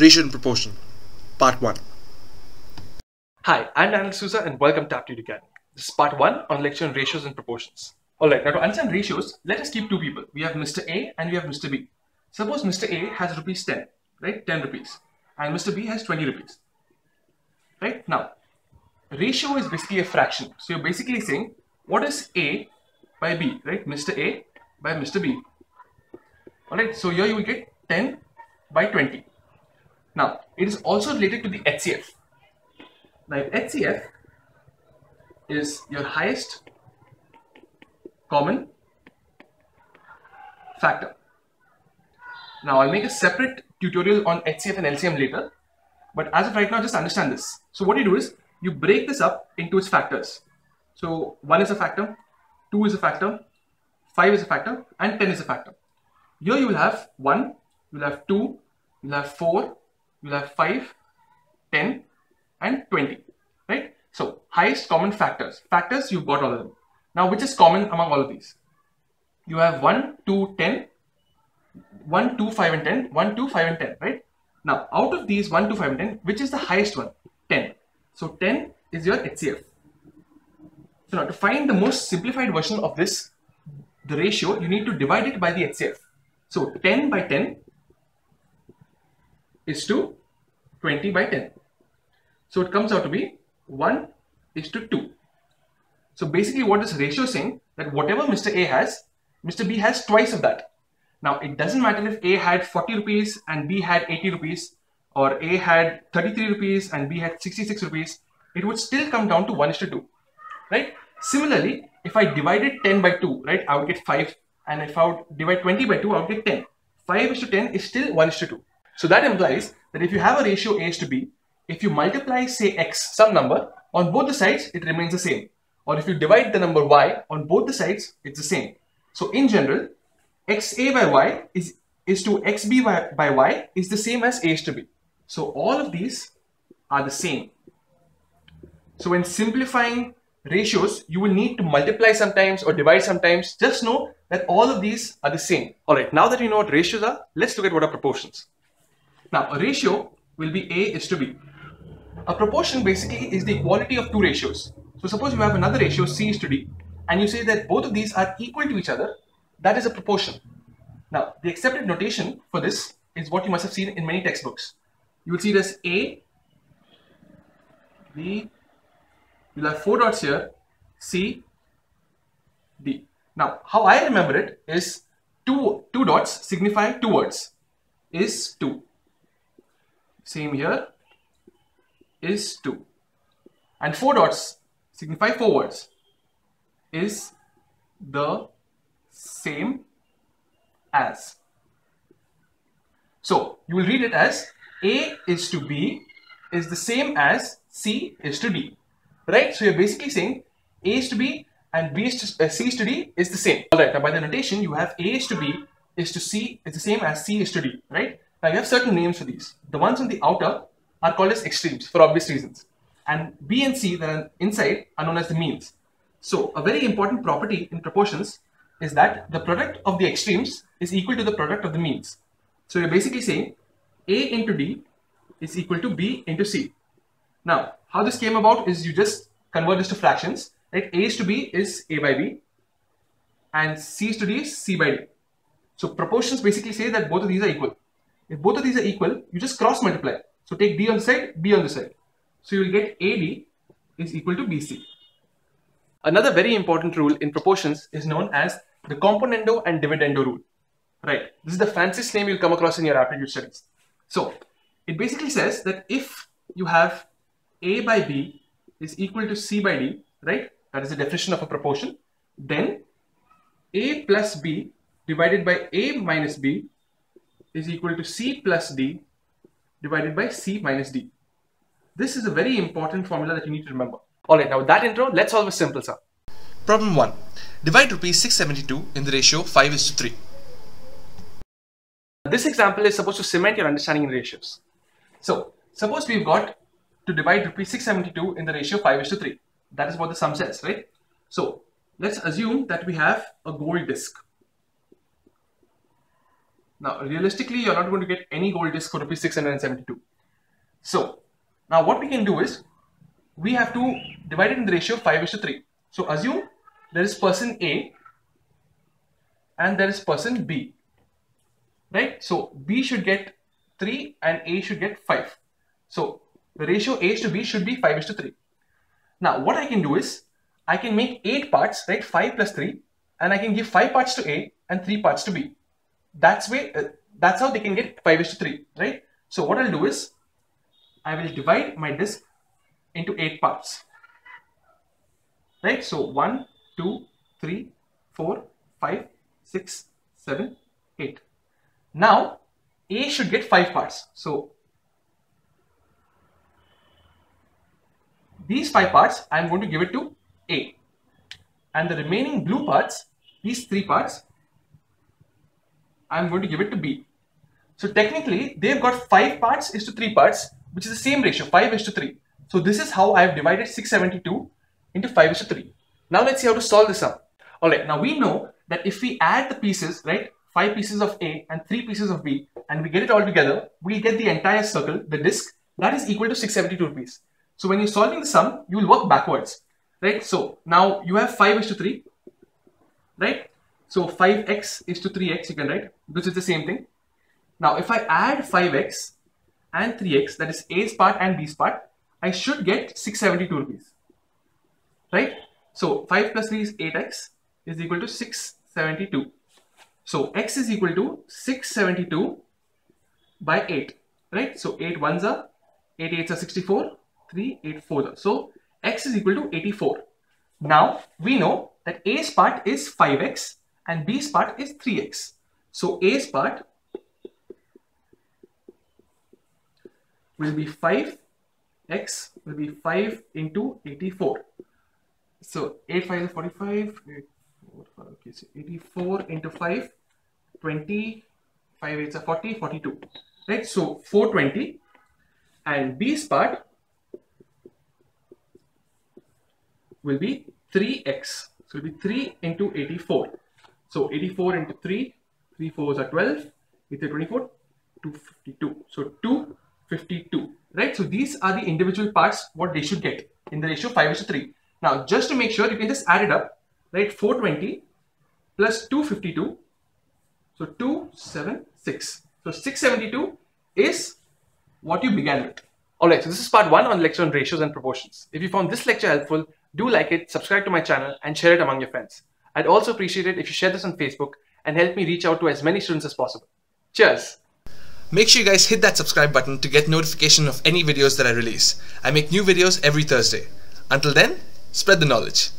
Ratio and Proportion, Part 1. Hi, I'm Daniel D'Souza and welcome to Aptitude Academy. This is part 1 on lecture on ratios and proportions. Alright, now to understand ratios, let us keep two people. We have Mr. A and we have Mr. B. Suppose Mr. A has rupees 10, right? 10 rupees. And Mr. B has 20 rupees. Right? Now, ratio is basically a fraction. So you're basically saying, what is A by B, right? Mr. A by Mr. B. Alright, so here you will get 10 by 20. Now, it is also related to the HCF. Now, HCF is your highest common factor. Now, I'll make a separate tutorial on HCF and LCM later, but as of right now, just understand this. So what you do is, you break this up into its factors. So 1 is a factor, 2 is a factor, 5 is a factor, and 10 is a factor. Here you will have 1, you will have 2, you will have 4, you will have 5, 10, and 20, right? So highest common factors. Factors, you've got all of them. Now, which is common among all of these? You have 1, 2, 10, 1, 2, 5, and 10, 1, 2, 5, and 10, right? Now, out of these 1, 2, 5, and 10, which is the highest one? 10. So 10 is your HCF. So now to find the most simplified version of this, the ratio, you need to divide it by the HCF. So 10 by 10 is to 20 by 10. So it comes out to be 1 is to 2. So basically what this ratio is saying that whatever Mr. A has, Mr. B has twice of that. Now it doesn't matter if A had 40 rupees and B had 80 rupees or A had 33 rupees and B had 66 rupees, it would still come down to 1 is to 2, right? Similarly, if I divided 10 by 2, right, I would get 5 and if I would divide 20 by 2, I would get 10. 5 is to 10 is still 1 is to 2. So that implies that if you have a ratio is to B, if you multiply say x, some number, on both the sides it remains the same. Or if you divide the number y, on both the sides it's the same. So in general, xa by y is, is to xb by, by y is the same as is to b. So all of these are the same. So when simplifying ratios, you will need to multiply sometimes or divide sometimes. Just know that all of these are the same. Alright, now that you know what ratios are, let's look at what are proportions. Now, a ratio will be A is to B. A proportion basically is the equality of two ratios. So suppose you have another ratio C is to D and you say that both of these are equal to each other, that is a proportion. Now, the accepted notation for this is what you must have seen in many textbooks. You will see this A, B, you'll have four dots here, C, D. Now, how I remember it is two, two dots signify two words, is 2. Same here, is 2. And four dots signify four words, is the same as. So, you will read it as A is to B is the same as C is to D right? So you're basically saying A is to B and B is to uh, C is to D is the same. All right. Now by the notation, you have A is to B is to C is the same as C is to D, right? Now you have certain names for these. The ones on the outer are called as extremes for obvious reasons, and B and C that are inside are known as the means. So a very important property in proportions is that the product of the extremes is equal to the product of the means. So you're basically saying A into D is equal to B into C. Now, how this came about is you just convert this to fractions, right? A is to B is A by B and C is to D is C by D. So proportions basically say that both of these are equal. If both of these are equal, you just cross multiply. So take D on the side, B on the side. So you will get AD is equal to BC. Another very important rule in proportions is known as the componendo and dividendo rule. Right. This is the fanciest name you'll come across in your aptitude studies. So it basically says that if you have a by B is equal to C by D, right? That is the definition of a proportion. Then A plus B divided by A minus B is equal to C plus D divided by C minus D. This is a very important formula that you need to remember. Alright, now with that intro, let's solve a simple sum. Problem 1. Divide rupees 672 in the ratio 5 is to 3. This example is supposed to cement your understanding in ratios. So, suppose we've got to divide rupees 672 in the ratio 5 is to 3. That is what the sum says, right? So let's assume that we have a gold disc. Now, realistically, you're not going to get any gold disc for rupees 672. So, now what we can do is, we have to divide it in the ratio of 5 is to 3. So, assume there is person A and there is person B. Right? So, B should get 3 and A should get 5. So, the ratio A to B should be 5 is to 3. Now, what I can do is, I can make 8 parts, right? 5 plus 3 and I can give 5 parts to A and 3 parts to B. That's way, uh, that's how they can get 5 is to 3, right? So what I'll do is, I will divide my disk into 8 parts, right? So 1, 2, 3, 4, 5, 6, 7, 8. Now, A should get 5 parts. So these 5 parts, I'm going to give it to A. And the remaining blue parts, these 3 parts, I'm going to give it to B. So technically, they've got 5 parts is to 3 parts, which is the same ratio, 5 is to 3. So this is how I have divided 672 into 5 is to 3. Now let's see how to solve this up. Alright, now we know that if we add the pieces, right, 5 pieces of A and 3 pieces of B, and we get it all together, we get the entire circle, the disk, that is equal to 672 rupees. So when you're solving the sum, you will work backwards, right? So now you have 5 is to 3, right? So 5x is to 3x, you can write, because is the same thing. Now, if I add 5x and 3x, that is A's part and B's part, I should get 672 rupees, right? So 5 plus 3 is 8x is equal to 672. So x is equal to 672 by 8, right? So 8 ones are, 8 8s are 64, 3 8 4 So x is equal to 84. Now we know that A's part is 5x and B's part is 3x. So A's part will be 5, x will be 5 into 84. So 8 5 is 45, 8, okay, so 84 into 5, 20, 5 8 is 40, 42. Right, so 420 and B's part will be 3x. So it will be 3 into 84. So 84 into 3, 3 4s are 12, 8 24, 252. So 252, right? So these are the individual parts, what they should get in the ratio 5 to 3. Now, just to make sure, you can just add it up, right? 420 plus 252, so 276. So 672 is what you began with. Alright, so this is part 1 on lecture on ratios and proportions. If you found this lecture helpful, do like it, subscribe to my channel and share it among your friends. I'd also appreciate it if you share this on Facebook and help me reach out to as many students as possible. Cheers! Make sure you guys hit that subscribe button to get notification of any videos that I release. I make new videos every Thursday. Until then, spread the knowledge.